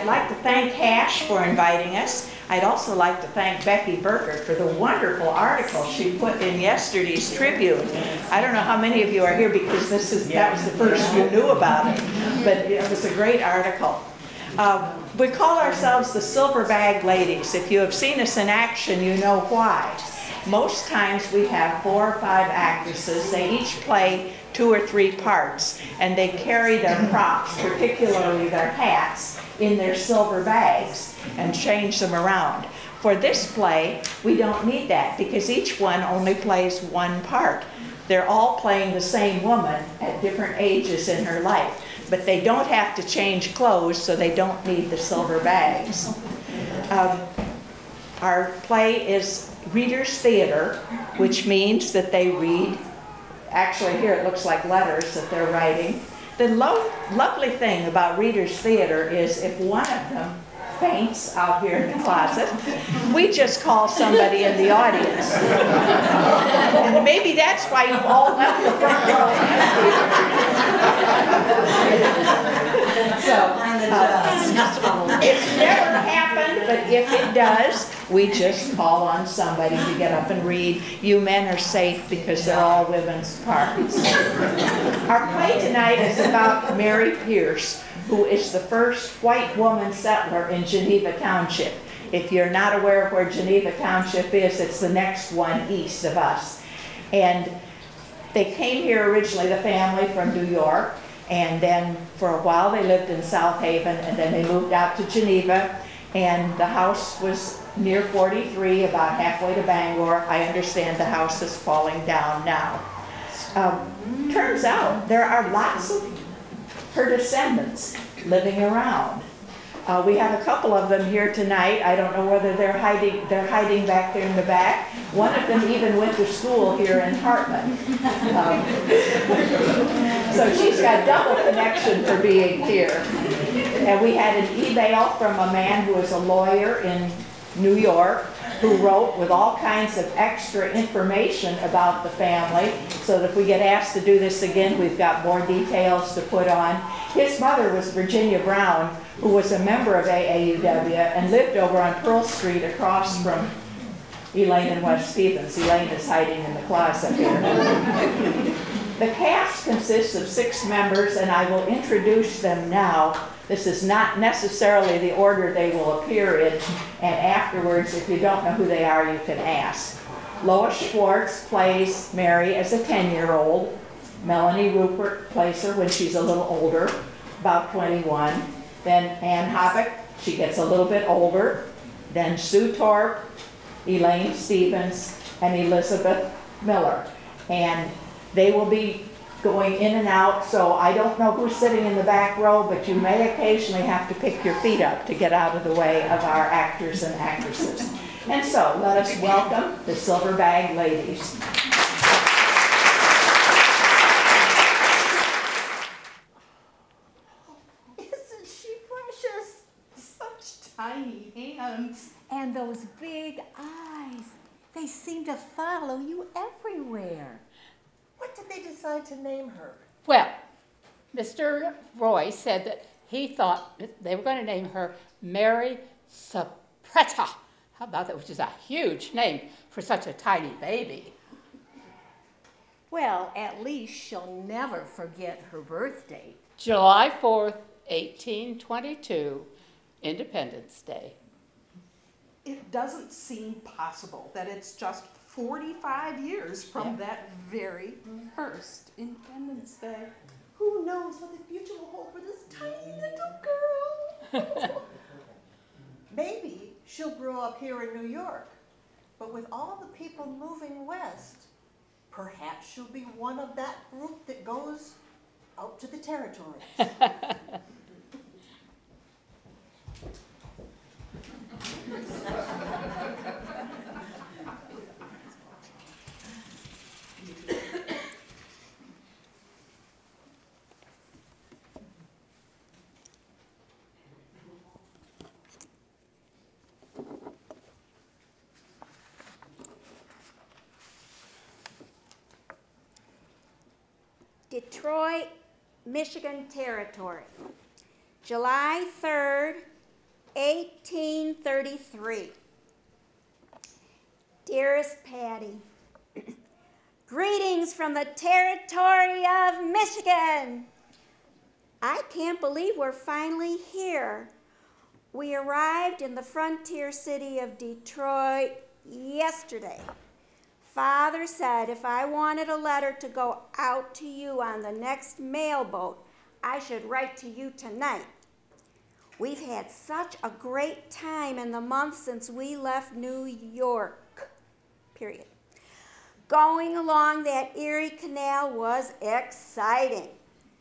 I'd like to thank Hash for inviting us. I'd also like to thank Becky Burkert for the wonderful article she put in yesterday's Tribune. I don't know how many of you are here because this is, that was the first you knew about it, but it was a great article. Uh, we call ourselves the Silver Bag Ladies. If you have seen us in action, you know why. Most times we have four or five actresses. They each play two or three parts, and they carry their props, particularly their hats, in their silver bags and change them around. For this play, we don't need that because each one only plays one part. They're all playing the same woman at different ages in her life, but they don't have to change clothes, so they don't need the silver bags. Um, our play is Reader's Theater, which means that they read, actually here it looks like letters that they're writing. The lo lovely thing about Reader's Theater is if one of them faints out here in the closet, we just call somebody in the audience. and maybe that's why you all left the front row. so, uh, it's never happened, but if it does, we just call on somebody to get up and read. You men are safe because they're all women's parts. Our play tonight is about Mary Pearce, who is the first white woman settler in Geneva Township. If you're not aware of where Geneva Township is, it's the next one east of us. And they came here originally, the family from New York, and then for a while they lived in South Haven, and then they moved out to Geneva, and the house was near 43, about halfway to Bangor. I understand the house is falling down now. Um, turns out there are lots of her descendants living around. Uh, we have a couple of them here tonight. I don't know whether they're hiding, they're hiding back there in the back. One of them even went to school here in Hartman. Um, so she's got double connection for being here. And we had an email from a man who is a lawyer in New York who wrote with all kinds of extra information about the family so that if we get asked to do this again, we've got more details to put on. His mother was Virginia Brown, who was a member of AAUW and lived over on Pearl Street across from Elaine and West Stevens. Elaine is hiding in the closet here. the cast consists of six members, and I will introduce them now. This is not necessarily the order they will appear in, and afterwards, if you don't know who they are, you can ask. Lois Schwartz plays Mary as a 10-year-old. Melanie Rupert plays her when she's a little older, about 21. Then Ann Hobbick, she gets a little bit older. Then Sue Torp, Elaine Stevens, and Elizabeth Miller. And they will be going in and out, so I don't know who's sitting in the back row, but you may occasionally have to pick your feet up to get out of the way of our actors and actresses. And so, let us welcome the Silver Bag Ladies. Isn't she precious? Such tiny hands. And those big eyes, they seem to follow you everywhere. What did they decide to name her? Well, Mr. Roy said that he thought they were going to name her Mary Sarepta. How about that, which is a huge name for such a tiny baby. Well, at least she'll never forget her birthday. July 4th, 1822, Independence Day. It doesn't seem possible that it's just 45 years from Yeah. that very first Independence Day. Who knows what the future will hold for this tiny little girl? Maybe she'll grow up here in New York, but with all the people moving west, perhaps she'll be one of that group that goes out to the territories. Detroit, Michigan Territory. July 3rd, 1833. Dearest Patty, greetings from the territory of Michigan. I can't believe we're finally here. We arrived in the frontier city of Detroit yesterday. Father said if I wanted a letter to go out to you on the next mailboat, I should write to you tonight. We've had such a great time in the month since we left New York. Period. Going along that Erie Canal was exciting.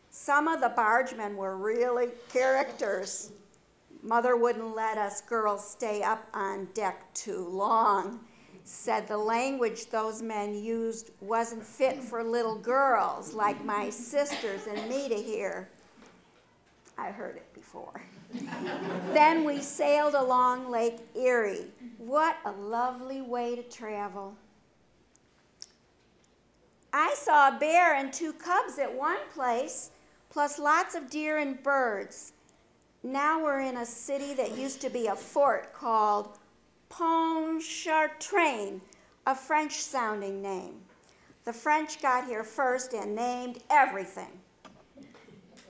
Some of the bargemen were really characters. Mother wouldn't let us girls stay up on deck too long. Said the language those men used wasn't fit for little girls like my sisters and me to hear. I heard it before. then we sailed along Lake Erie. What a lovely way to travel. I saw a bear and two cubs at one place, plus lots of deer and birds. Now we're in a city that used to be a fort called Pontchartrain, a French sounding name. The French got here first and named everything.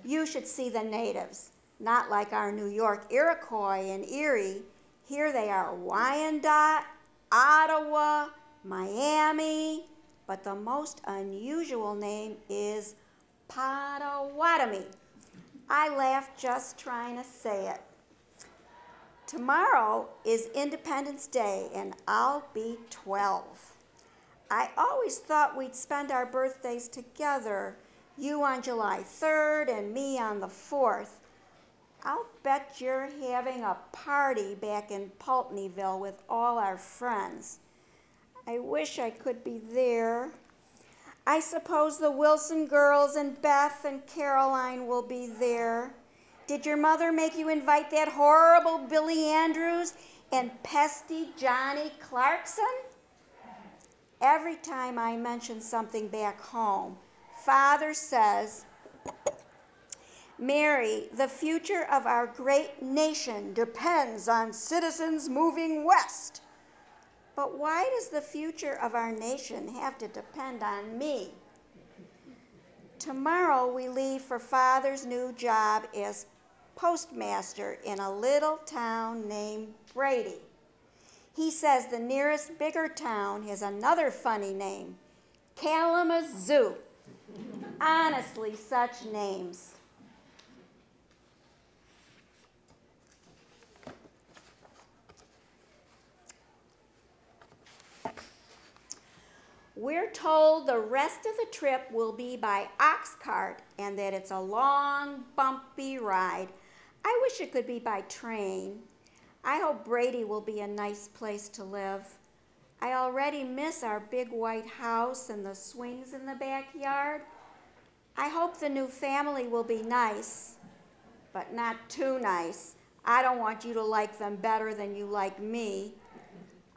You should see the natives, not like our New York Iroquois and Erie. Here they are Wyandotte, Ottawa, Miami, but the most unusual name is Potawatomi. I laughed just trying to say it. Tomorrow is Independence Day, and I'll be 12. I always thought we'd spend our birthdays together, you on July 3rd and me on the 4th. I'll bet you're having a party back in Pulteneyville with all our friends. I wish I could be there. I suppose the Wilson girls and Beth and Caroline will be there. Did your mother make you invite that horrible Billy Andrews and pesty Johnny Clarkson? Every time I mention something back home, Father says, Mary, the future of our great nation depends on citizens moving west. But why does the future of our nation have to depend on me? Tomorrow we leave for Father's new job as postmaster in a little town named Brady. He says the nearest bigger town has another funny name Kalamazoo. Honestly, such names. We're told the rest of the trip will be by ox cart and that it's a long, bumpy ride. I wish it could be by train. I hope Brady will be a nice place to live. I already miss our big white house and the swings in the backyard. I hope the new family will be nice, but not too nice. I don't want you to like them better than you like me.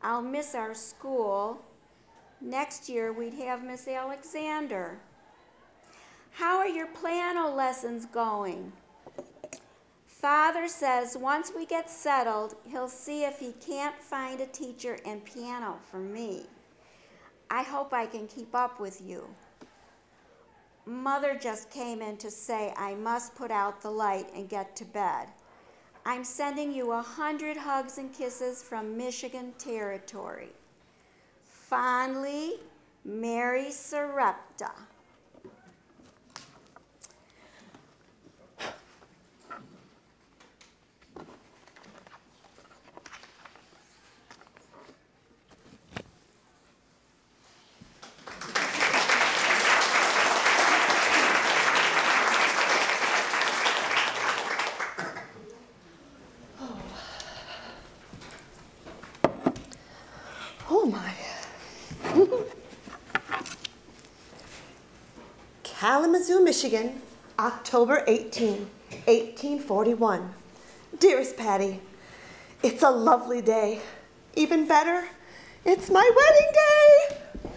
I'll miss our school. Next year we'd have Miss Alexander. How are your piano lessons going? Father says once we get settled, he'll see if he can't find a teacher in piano for me. I hope I can keep up with you. Mother just came in to say I must put out the light and get to bed. I'm sending you a hundred hugs and kisses from Michigan Territory. Fondly, Mary Sarepta. Oh my. Kalamazoo, Michigan, October 18, 1841. Dearest Patty, it's a lovely day. Even better, it's my wedding day.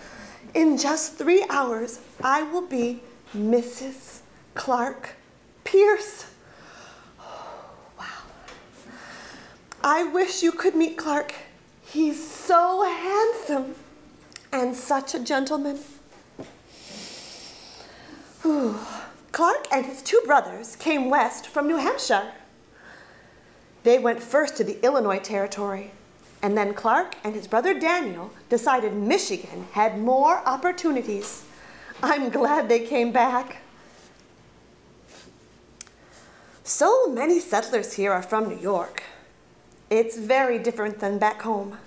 In just three hours, I will be Mrs. Clark Pearce. wow. I wish you could meet Clark. He's so handsome and such a gentleman. Clark and his two brothers came west from New Hampshire. They went first to the Illinois Territory, and then Clark and his brother Daniel decided Michigan had more opportunities. I'm glad they came back. So many settlers here are from New York. It's very different than back home,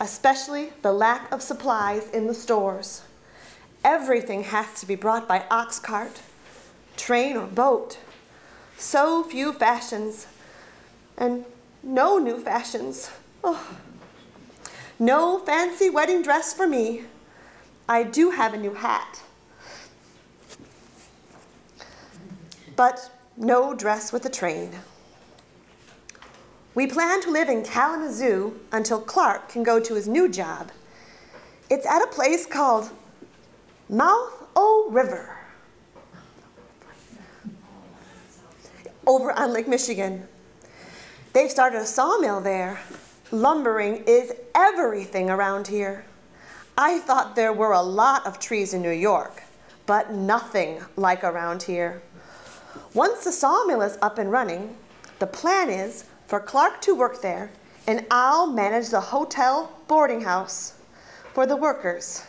especially the lack of supplies in the stores. Everything has to be brought by ox cart, train, or boat. So few fashions, and no new fashions. Oh. No fancy wedding dress for me. I do have a new hat. But no dress with a train. We plan to live in Kalamazoo until Clark can go to his new job. It's at a place called Mouth O River over on Lake Michigan. They've started a sawmill there. Lumbering is everything around here. I thought there were a lot of trees in New York, but nothing like around here. Once the sawmill is up and running, the plan is for Clark to work there and I'll manage the hotel boarding house for the workers.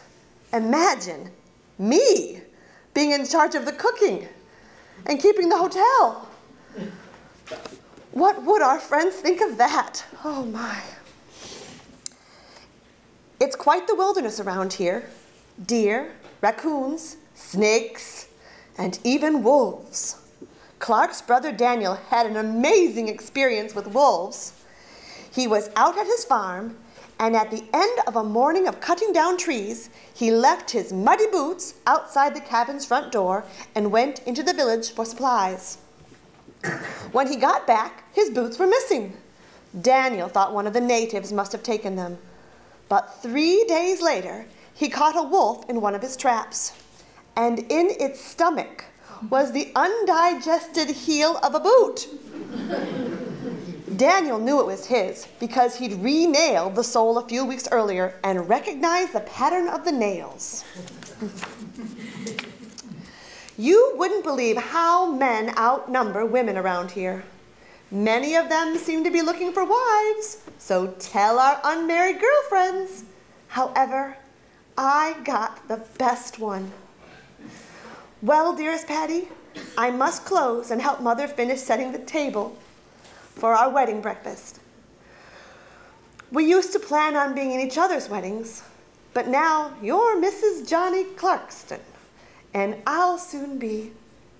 Imagine me being in charge of the cooking and keeping the hotel. What would our friends think of that? Oh my. It's quite the wilderness around here deer, raccoons, snakes, and even wolves. Clark's brother Daniel had an amazing experience with wolves. He was out at his farm, and at the end of a morning of cutting down trees, he left his muddy boots outside the cabin's front door and went into the village for supplies. When he got back, his boots were missing. Daniel thought one of the natives must have taken them. But three days later, he caught a wolf in one of his traps, and in its stomach was the undigested heel of a boot. Daniel knew it was his because he'd re nailed the sole a few weeks earlier and recognized the pattern of the nails. you wouldn't believe how men outnumber women around here. Many of them seem to be looking for wives, so tell our unmarried girlfriends. However, I got the best one. Well, dearest Patty, I must close and help Mother finish setting the table for our wedding breakfast. We used to plan on being in each other's weddings, but now you're Mrs. Johnny Clarkston, and I'll soon be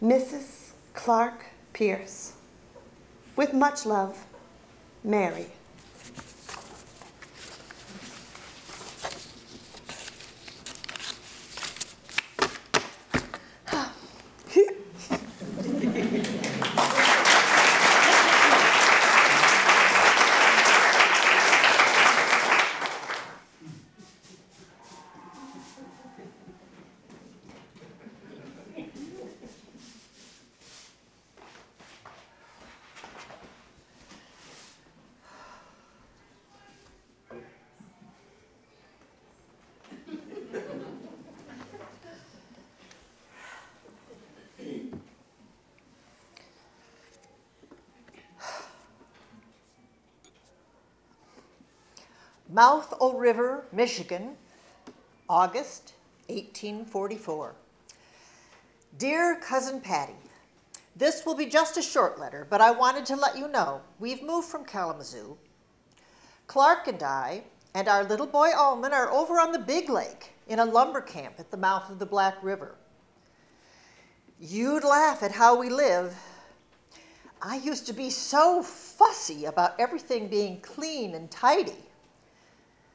Mrs. Clark Pearce. With much love, Mary. Mouth O River, Michigan, August 1844. Dear Cousin Patty, this will be just a short letter, but I wanted to let you know we've moved from Kalamazoo. Clark and I and our little boy Alman are over on the Big Lake in a lumber camp at the mouth of the Black River. You'd laugh at how we live. I used to be so fussy about everything being clean and tidy.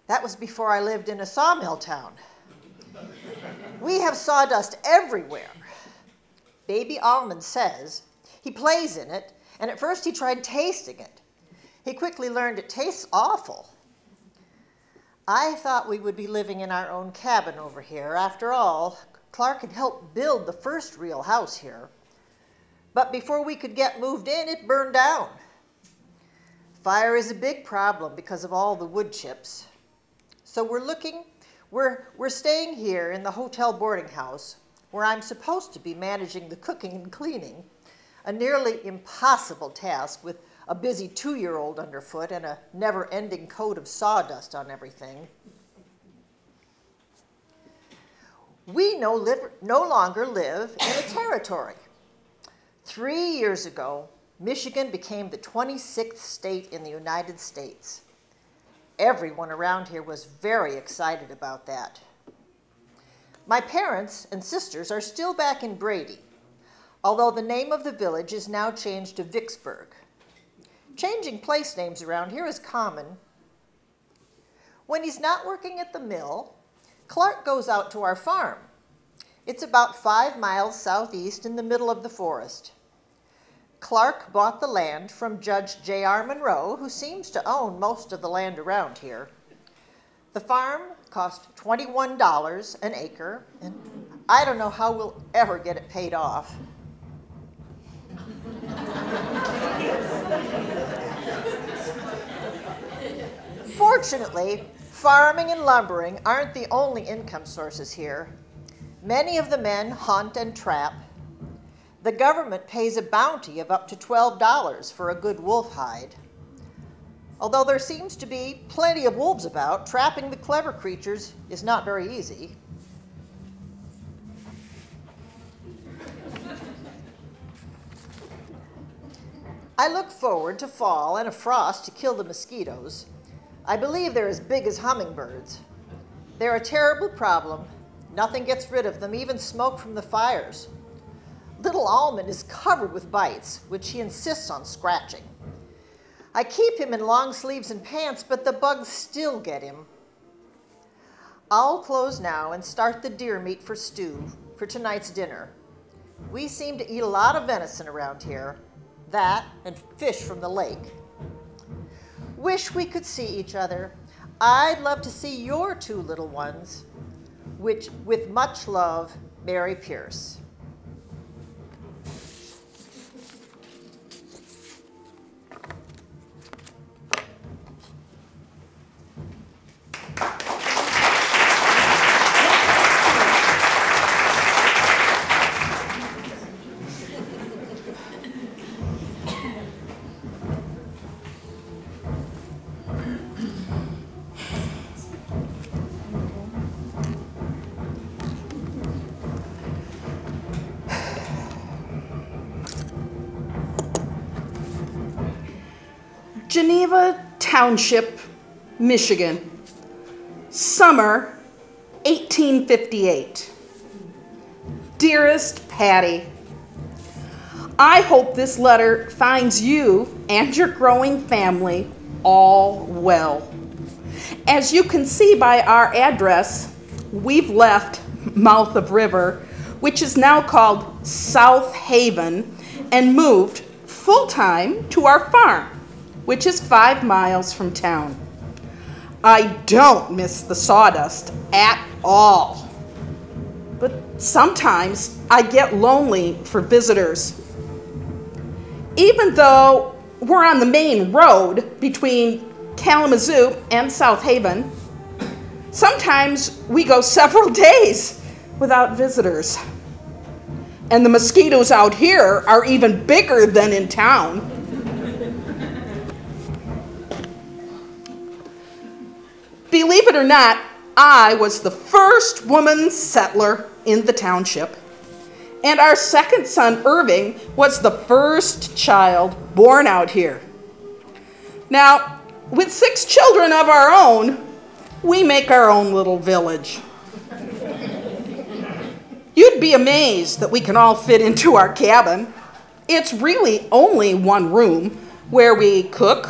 That was before I lived in a sawmill town. We have sawdust everywhere. Baby Almond says he plays in it, and at first he tried tasting it. He quickly learned it tastes awful. I thought we would be living in our own cabin over here. After all, Clark had helped build the first real house here. But before we could get moved in, it burned down. Fire is a big problem because of all the wood chips. So we're looking, we're, we're staying here in the hotel boarding house where I'm supposed to be managing the cooking and cleaning, a nearly impossible task with a busy two year old underfoot and a never ending coat of sawdust on everything. We no, live, no longer live in a territory. Three years ago, Michigan became the 26th state in the United States. Everyone around here was very excited about that. My parents and sisters are still back in Brady, although the name of the village is now changed to Vicksburg. Changing place names around here is common. When he's not working at the mill, Clark goes out to our farm. It's about five miles southeast in the middle of the forest. Clark bought the land from Judge J.R. Monroe, who seems to own most of the land around here. The farm cost $21 an acre, and I don't know how we'll ever get it paid off. Fortunately, farming and lumbering aren't the only income sources here. Many of the men hunt and trap. The government pays a bounty of up to $12 for a good wolf hide. Although there seems to be plenty of wolves about, trapping the clever creatures is not very easy. I look forward to fall and a frost to kill the mosquitoes. I believe they're as big as hummingbirds. They're a terrible problem. Nothing gets rid of them, even smoke from the fires. Little Almond is covered with bites, which he insists on scratching. I keep him in long sleeves and pants, but the bugs still get him. I'll close now and start the deer meat for stew for tonight's dinner. We seem to eat a lot of venison around here, that and fish from the lake. Wish we could see each other. I'd love to see your two little ones. Which, with much love, Mary Pearce. Township, Michigan. Summer 1858. Dearest Patty, I hope this letter finds you and your growing family all well. As you can see by our address, we've left Mouth of River, which is now called South Haven, and moved full time to our farm, which is five miles from town. I don't miss the sawdust at all. But sometimes I get lonely for visitors. Even though we're on the main road between Kalamazoo and South Haven, sometimes we go several days without visitors. And the mosquitoes out here are even bigger than in town. Believe it or not, I was the first woman settler in the township. And our second son, Irving, was the first child born out here. Now, with six children of our own, we make our own little village. You'd be amazed that we can all fit into our cabin. It's really only one room where we cook,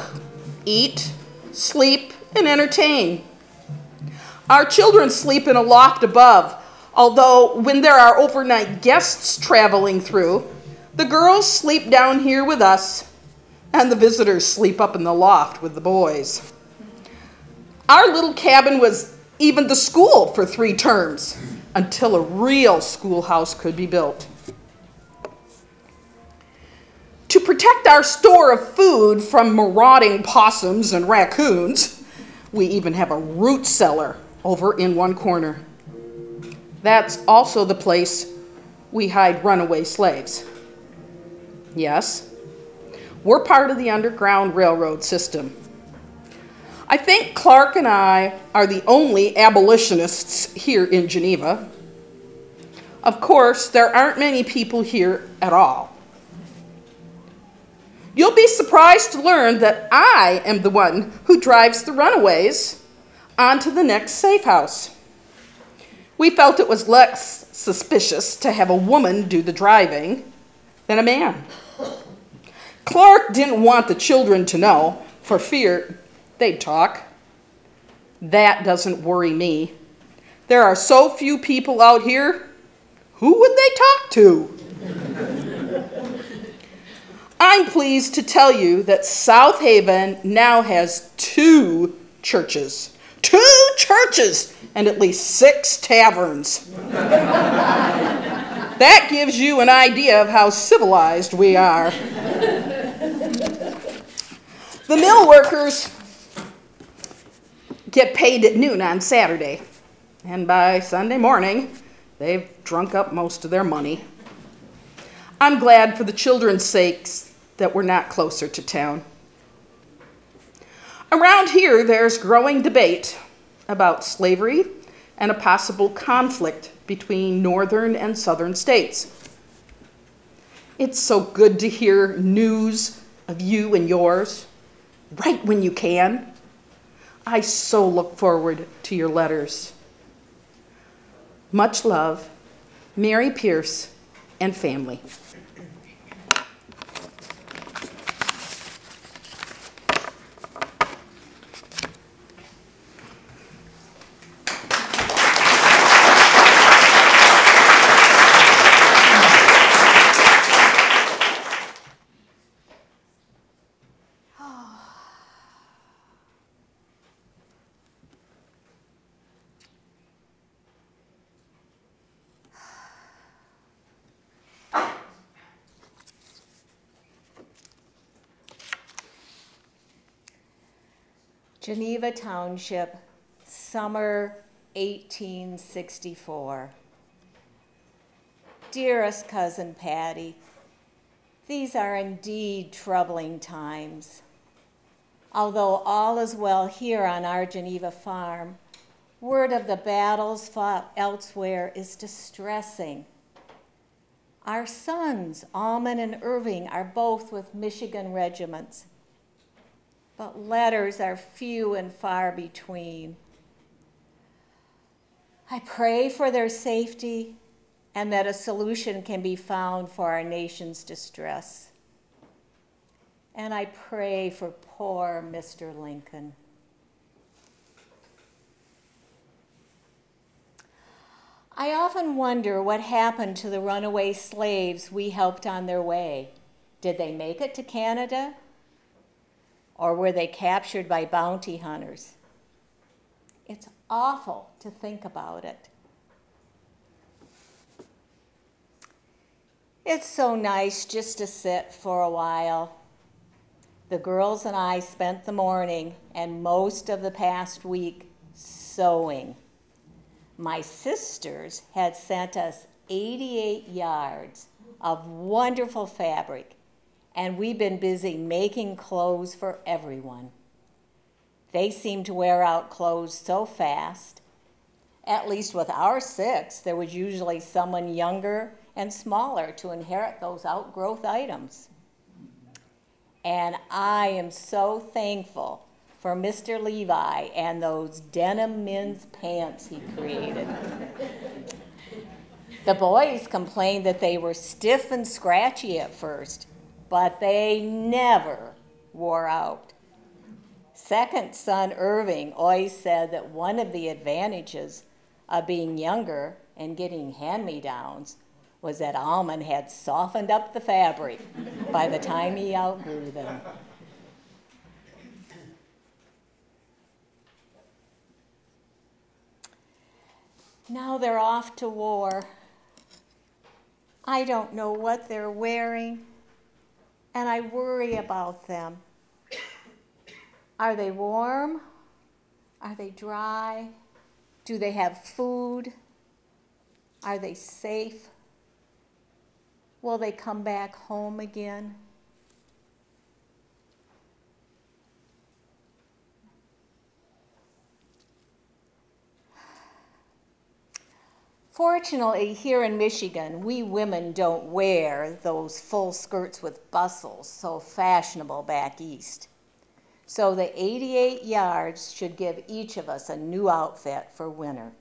eat, sleep, and entertain. Our children sleep in a loft above, although when there are overnight guests traveling through, the girls sleep down here with us, and the visitors sleep up in the loft with the boys. Our little cabin was even the school for three terms until a real schoolhouse could be built. To protect our store of food from marauding possums and raccoons, we even have a root cellar over in one corner. That's also the place we hide runaway slaves. Yes, we're part of the Underground Railroad system. I think Clark and I are the only abolitionists here in Geneva. Of course, there aren't many people here at all. You'll be surprised to learn that I am the one who drives the runaways onto the next safe house. We felt it was less suspicious to have a woman do the driving than a man. Clark didn't want the children to know for fear they'd talk. That doesn't worry me. There are so few people out here. Who would they talk to? I'm pleased to tell you that South Haven now has two churches. Two churches and at least six taverns. that gives you an idea of how civilized we are. The mill workers get paid at noon on Saturday, and by Sunday morning, they've drunk up most of their money. I'm glad for the children's sakes that we're not closer to town. Around here, there's growing debate about slavery and a possible conflict between northern and southern states. It's so good to hear news of you and yours right when you can. I so look forward to your letters. Much love, Mary Pearce and family. Geneva Township, summer 1864. Dearest cousin Patty, these are indeed troubling times. Although all is well here on our Geneva farm, word of the battles fought elsewhere is distressing. Our sons, Alman and Irving, are both with Michigan regiments but letters are few and far between. I pray for their safety and that a solution can be found for our nation's distress. And I pray for poor Mr. Lincoln. I often wonder what happened to the runaway slaves we helped on their way. Did they make it to Canada? Or were they captured by bounty hunters? It's awful to think about it. It's so nice just to sit for a while. The girls and I spent the morning and most of the past week sewing. My sisters had sent us 88 yards of wonderful fabric and we've been busy making clothes for everyone. They seem to wear out clothes so fast. At least with our six, there was usually someone younger and smaller to inherit those outgrowth items. And I am so thankful for Mr. Levi and those denim men's pants he created. the boys complained that they were stiff and scratchy at first, but they never wore out. Second son Irving always said that one of the advantages of being younger and getting hand me downs was that Alman had softened up the fabric by the time he outgrew them. Now they're off to war. I don't know what they're wearing and I worry about them. Are they warm? Are they dry? Do they have food? Are they safe? Will they come back home again? Fortunately, here in Michigan, we women don't wear those full skirts with bustles so fashionable back east. So the 88 yards should give each of us a new outfit for winter.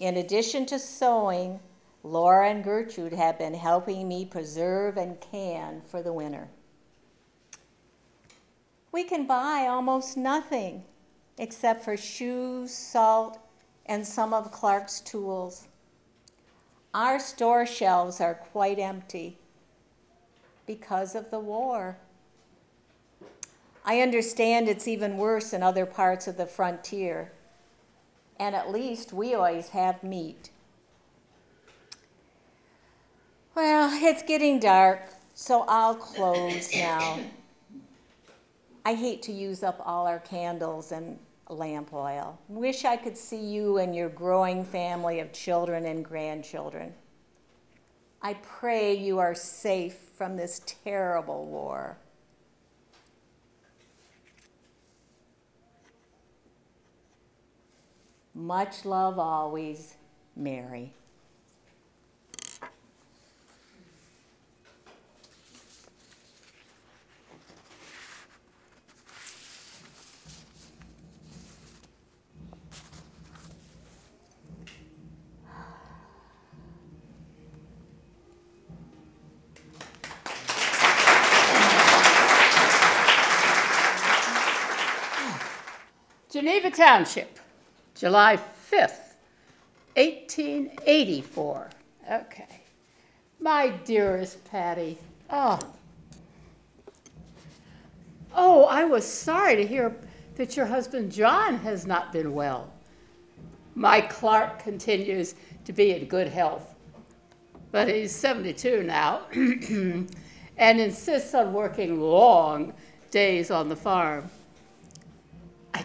In addition to sewing, Laura and Gertrude have been helping me preserve and can for the winter. We can buy almost nothing except for shoes, salt, and some of Clark's tools. Our store shelves are quite empty because of the war. I understand it's even worse in other parts of the frontier, and at least we always have meat. Well, it's getting dark, so I'll close now. I hate to use up all our candles and lamp oil. Wish I could see you and your growing family of children and grandchildren. I pray you are safe from this terrible war. Much love always, Mary. Township, July 5th, 1884. Okay. My dearest Patty. Oh. Oh, I was sorry to hear that your husband John has not been well. My Clark continues to be in good health, but he's 72 now and insists on working long days on the farm.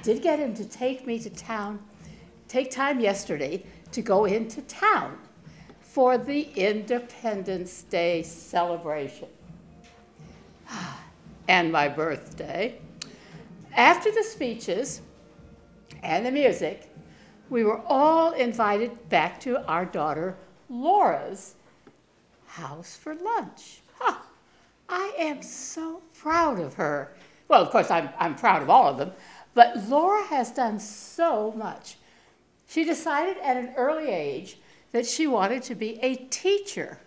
Did get him to take me to town, take time yesterday to go into town for the Independence Day celebration and my birthday. After the speeches and the music, we were all invited back to our daughter Laura's house for lunch. Huh. I am so proud of her. Well, of course, I'm, I'm proud of all of them, but Laura has done so much. She decided at an early age that she wanted to be a teacher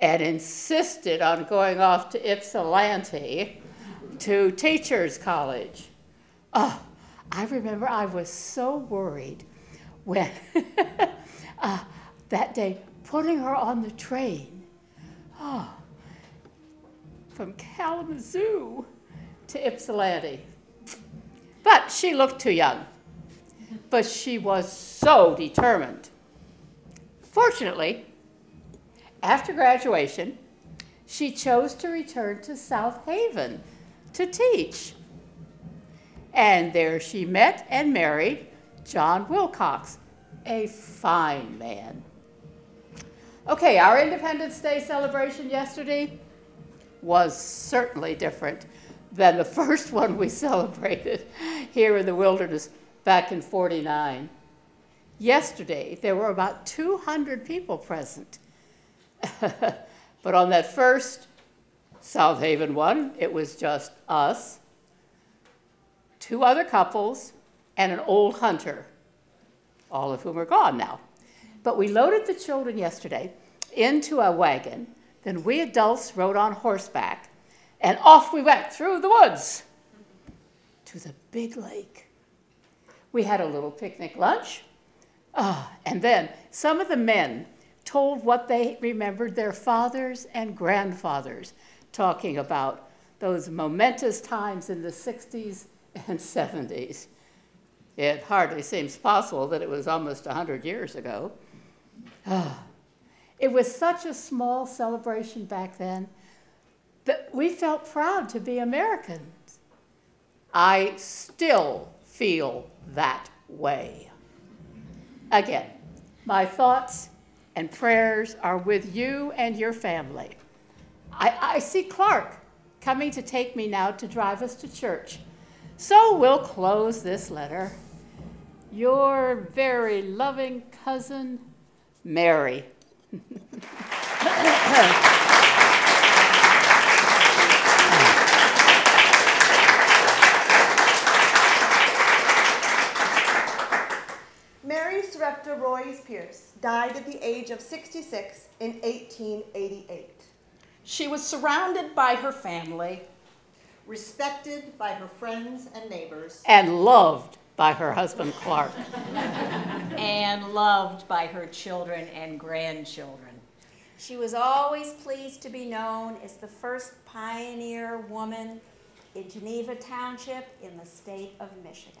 and insisted on going off to Ypsilanti to teachers college. Oh, I remember I was so worried when uh, that day putting her on the train oh, from Kalamazoo to Ypsilanti. But she looked too young. But she was so determined. Fortunately, after graduation, she chose to return to South Haven to teach. And there she met and married John Wilcox, a fine man. Okay, our Independence Day celebration yesterday was certainly different than the first one we celebrated here in the wilderness back in 49. Yesterday, there were about 200 people present. but on that first South Haven one, it was just us, two other couples, and an old hunter, all of whom are gone now. But we loaded the children yesterday into a wagon, then we adults rode on horseback and off we went through the woods to the big lake. We had a little picnic lunch. Ah, and then some of the men told what they remembered their fathers and grandfathers talking about those momentous times in the 60s and 70s. It hardly seems possible that it was almost 100 years ago. Ah. It was such a small celebration back then that we felt proud to be Americans. I still feel that way. Again, my thoughts and prayers are with you and your family. I, I see Clark coming to take me now to drive us to church. So we'll close this letter. Your very loving cousin, Mary. Mary Royce Pearce died at the age of 66 in 1888. She was surrounded by her family. Respected by her friends and neighbors. And loved by her husband, Clark. and loved by her children and grandchildren. She was always pleased to be known as the first pioneer woman in Geneva Township in the state of Michigan.